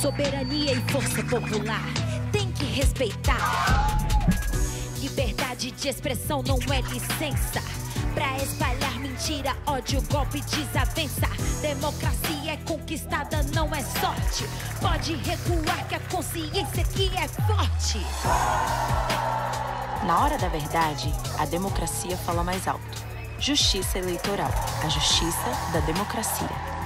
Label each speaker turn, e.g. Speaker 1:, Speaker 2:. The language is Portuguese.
Speaker 1: Soberania e força popular tem que respeitar. Liberdade de expressão não é licença pra espalhar mentira, ódio, golpe, desavença. Democracia é conquistada, não é sorte. Pode recuar que a consciência que é forte.
Speaker 2: Na hora da verdade, a democracia fala mais alto. Justiça Eleitoral, a justiça da democracia.